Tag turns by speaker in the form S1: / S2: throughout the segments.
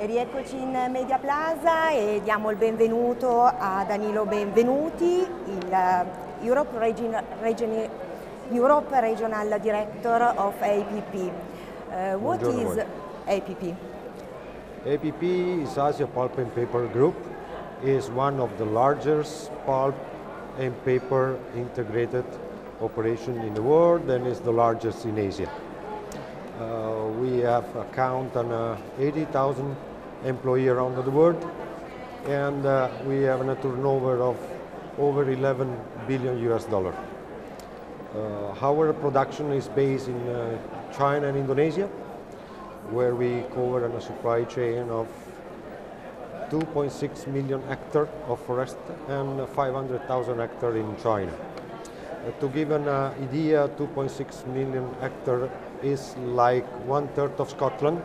S1: E rieccoci in Media Plaza e diamo il benvenuto a Danilo Benvenuti, il eh, Europe, Region, Region, Europe Regional Director of APP. Uh, what
S2: Buongiorno
S1: is. APP?
S2: APP is Asia Pulp and Paper Group, is one of the largest pulp and paper integrated operation in the world and is the largest in Asia. Uh, we have a count on uh, 80,000 employees around the world and uh, we have a turnover of over 11 billion US dollar. Our production is based in China and Indonesia, where we cover a supply chain of 2.6 million hectare of forest and 500,000 hectare in China. Uh, to give an uh, idea, 2.6 million hectare is like one third of Scotland,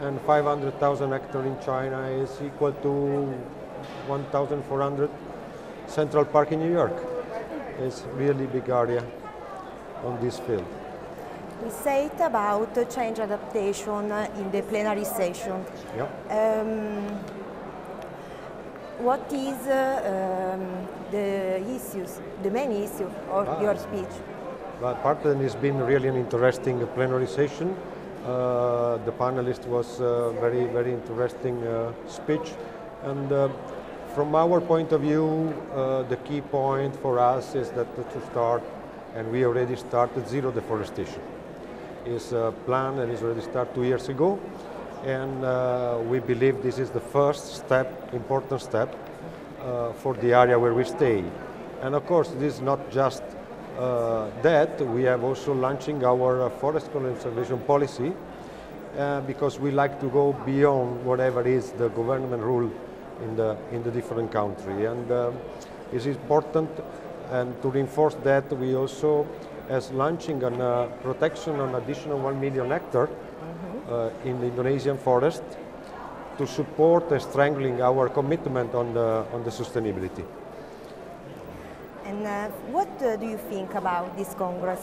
S2: and 500,000 hectare in China is equal to 1,400 Central Park in New York. It's really big area on this field.
S1: We said about change adaptation in the plenary session.
S2: Yeah.
S1: Um, what is uh, um, the issues, the main issue of
S2: Ah.
S1: your speech?
S2: But part of it has been really an interesting plenary session. Uh, the panelist was uh, very, very interesting uh, speech. And uh, from our point of view, uh, the key point for us is that to start, and we already started zero deforestation. Is a plan and is already started two years ago. And uh, we believe this is the first step, important step, for the area where we stay. And of course, this is not just uh, that, we have also launching our uh, forest conservation policy uh, because we like to go beyond whatever is the government rule in the, in the different country. And um, it's important and to reinforce that we also as launching a uh, protection on additional 1 million hectare uh, in the Indonesian forest to support and strengthening our commitment on the, on the sustainability.
S1: And uh, what uh, do you think about this Congress?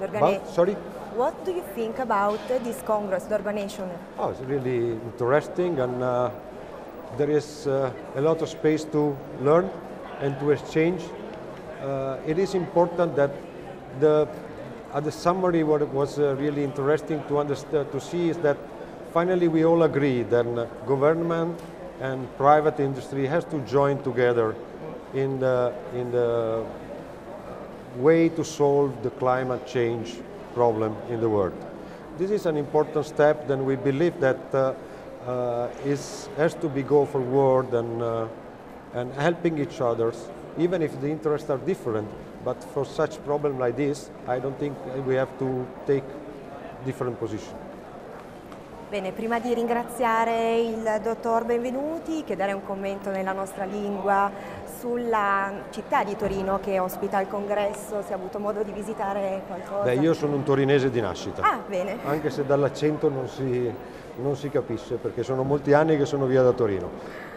S2: But, sorry?
S1: What do you think about uh, this Congress, the organization?
S2: Oh, it's really interesting, and uh, there is uh, a lot of space to learn and to exchange. Uh, it is important that the at the summary, what was uh, really interesting to understand to see is that finally we all agree that uh, government and private industry has to join together in the in the way to solve the climate change problem in the world. This is an important step, then we believe that uh, uh, is, has to be go forward and, uh, and helping each other, even if the interests are different. But for such problem like this, I don't think we have to take different position.
S1: Bene, prima di ringraziare il dottor Benvenuti, che un commento nella nostra lingua sulla città di Torino che ospita il congresso, se ha avuto modo di visitare qualcosa.
S2: Beh, io sono un torinese di nascita,
S1: Ah, bene.
S2: anche se dall'accento non si, non si capisce, perché sono molti anni che sono via da Torino.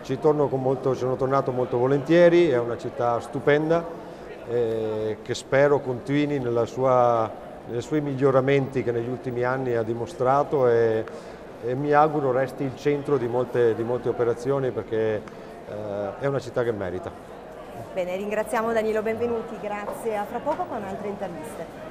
S2: Ci torno con molto, sono tornato molto volentieri, è una città stupenda eh, che spero continui nella sua, nei suoi miglioramenti che negli ultimi anni ha dimostrato e, e mi auguro resti il centro di molte, di molte operazioni perché eh, è una città che merita.
S1: Bene, ringraziamo Danilo Benvenuti, grazie. A fra poco con altre interviste.